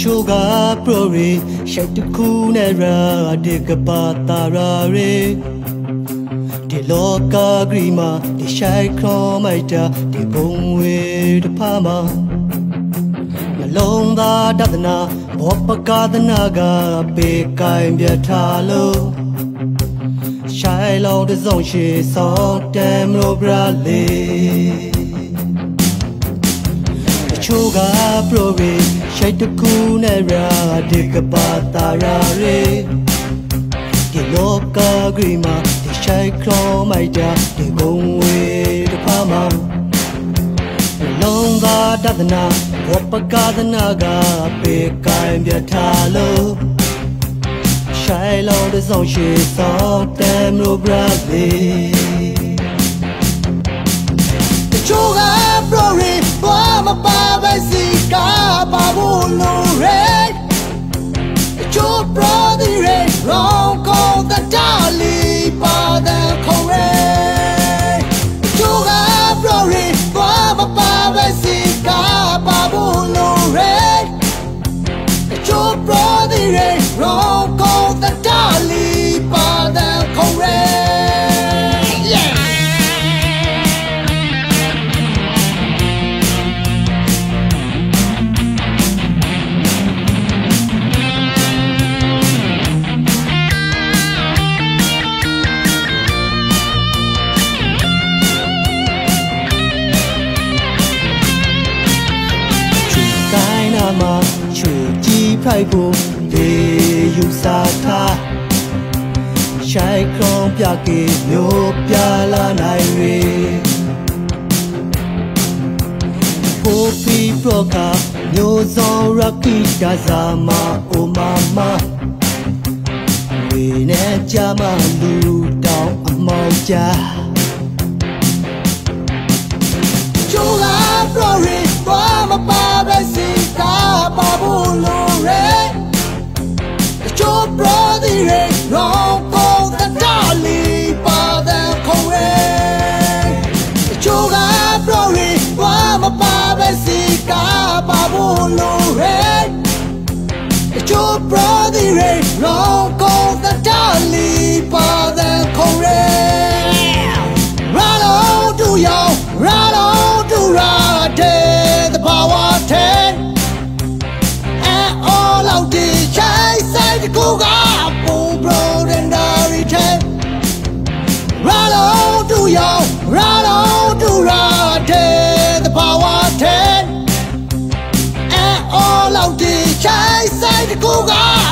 ချိုကပရိုရီရှိတ်တခုနဲ့ရာဒီကပါတာရာရီဒီလောကဂရီမာဒီရှိုက်ခရမိုက်တာဒီဘုံဝေတဖာမာနှလုံးသားတဒနာဘောပကာဒနာကပေကိုင်ပြထားလို့ရှိုင်လောင်တစုံရှိဆောင်တမ်လို့ဘရာလေး ချိုကပရိုရီရှိတ်တကူနဲ့ရာဒီကပါတာရာရီဒီလောကဂရီမာဒီရှိုက်ခရောမိုက်တာဒီဘုံဝေတဖာမောင်လုံးသာတဒနာဝပကာဒနာကပေကိုင်ပြထားလို့ရှိုင်လောတဲ့ဆောင်ရှိဆောင်တမ်လို့ဘရာလေး ကြည့်ဖိုက်ဖို့လေယူစားထားရှိုက်ခုံပြကေမျိုးပြလာနိုင်ရေပိုပီပရောကမျိုးစောရကီဒါဇာမာအိုမာမာဝေနဲ့ကြမလူတောင်းအမောင်ကြား brother ray long go the dolly by the correct run on to y'all run on to ride the power 10 and all out the chase say the go Google!